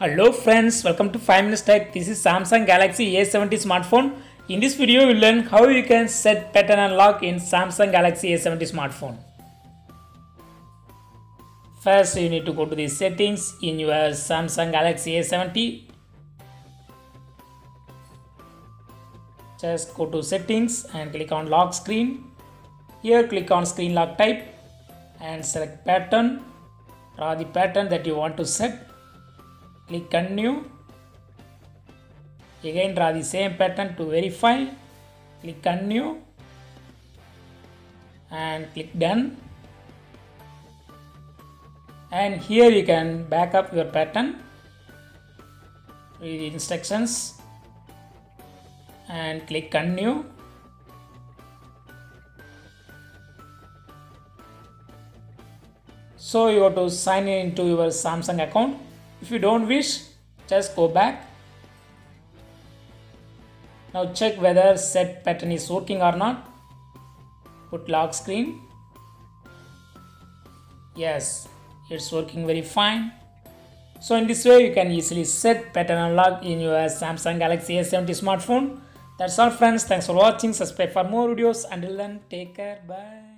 Hello friends, welcome to 5 Minutes Tech. This is Samsung Galaxy A70 smartphone. In this video, we'll learn how you can set pattern unlock in Samsung Galaxy A70 smartphone. First, you need to go to the settings in your Samsung Galaxy A70. Just go to settings and click on lock screen. Here, click on screen lock type and select pattern. Draw the pattern that you want to set click continue. Again draw the same pattern to verify. Click continue. And click done. And here you can back up your pattern read the instructions. And click continue. So you have to sign in into your samsung account if you don't wish, just go back. Now check whether set pattern is working or not. Put lock screen. Yes, it's working very fine. So in this way you can easily set pattern unlock in your Samsung Galaxy A70 smartphone. That's all friends. Thanks for watching. Subscribe for more videos. Until then, take care. Bye.